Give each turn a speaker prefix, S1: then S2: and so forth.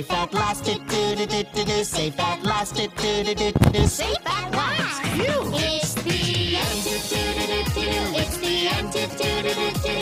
S1: Safe at last doo doo doo doo doo doo. Safe at last doo doo doo doo doo doo. Safe at last. It's the end. Doo doo doo doo doo. It's the end. Doo doo doo doo doo.